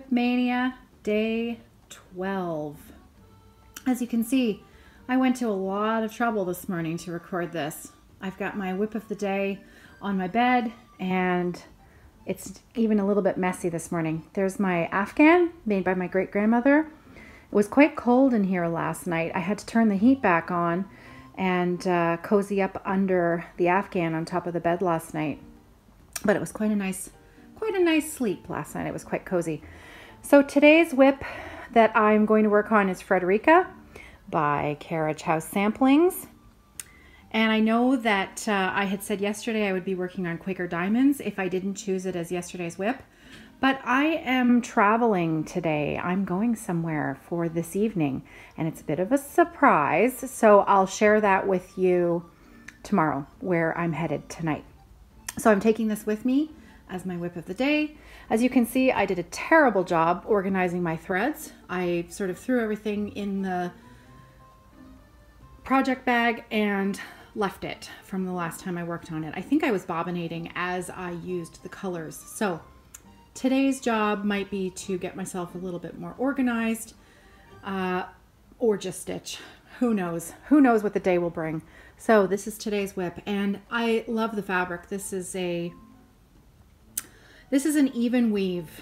WIP Maynia day 12. As you can see, I went to a lot of trouble this morning to record this. I've got my whip of the day on my bed and it's even a little bit messy this morning. There's my Afghan made by my great grandmother. It was quite cold in here last night. I had to turn the heat back on and uh, cozy up under the Afghan on top of the bed last night. But it was quite a nice, quite a nice sleep last night. It was quite cozy. So today's whip that I'm going to work on is Frederika by Carriage House Samplings. And I know that uh, I had said yesterday I would be working on Quaker Diamonds if I didn't choose it as yesterday's whip. But I am traveling today. I'm going somewhere for this evening, and it's a bit of a surprise. So I'll share that with you tomorrow where I'm headed tonight. So I'm taking this with me as my whip of the day. As you can see, I did a terrible job organizing my threads. I sort of threw everything in the project bag and left it from the last time I worked on it. I think I was bobbinating as I used the colors. So today's job might be to get myself a little bit more organized uh, or just stitch. Who knows? Who knows what the day will bring. So this is today's whip and I love the fabric. This is a this is an even weave.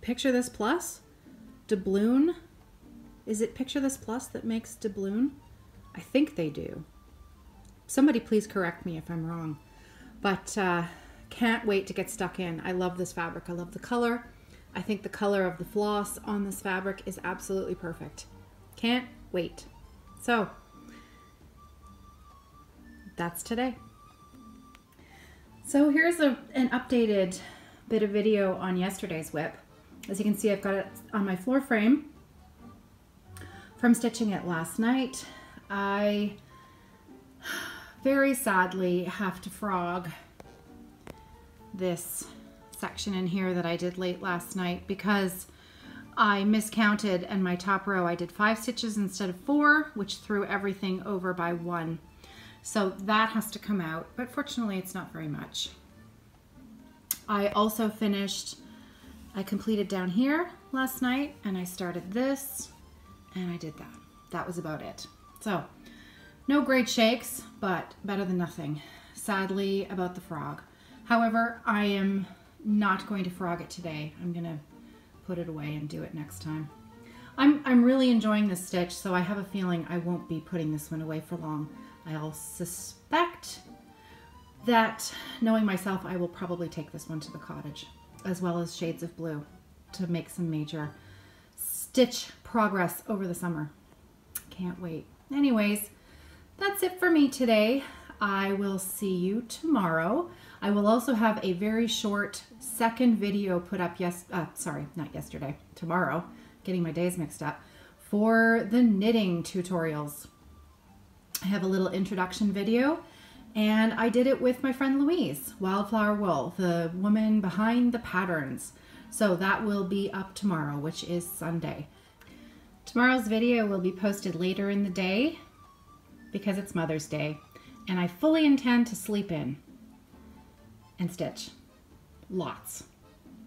Picture this plus doubloon. Is it picture this plus that makes doubloon? I think they do. Somebody please correct me if I'm wrong. But uh, can't wait to get stuck in. I love this fabric. I love the color. I think the color of the floss on this fabric is absolutely perfect. Can't wait. So, that's today. So here's a, an updated bit of video on yesterday's whip. As you can see, I've got it on my floor frame from stitching it last night. I very sadly have to frog this section in here that I did late last night because I miscounted and my top row I did five stitches instead of four which threw everything over by one so that has to come out but fortunately it's not very much I also finished I completed down here last night and I started this and I did that that was about it so no great shakes, but better than nothing. Sadly, about the frog. However, I am not going to frog it today. I'm to put it away and do it next time. I'm, I'm really enjoying this stitch, so I have a feeling I won't be putting this one away for long. I'll suspect that, knowing myself, I will probably take this one to the cottage, as well as Shades of Blue, to make some major stitch progress over the summer. Can't wait. Anyways, that's it for me today. I will see you tomorrow. I will also have a very short second video put up yes uh, sorry not yesterday tomorrow getting my days mixed up for the knitting tutorials I have a little introduction video and I did it with my friend Louise Wildflower Wool the woman behind the patterns so that will be up tomorrow which is Sunday tomorrow's video will be posted later in the day because it's Mother's Day and I fully intend to sleep in and stitch. Lots.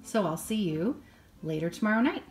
So I'll see you later tomorrow night.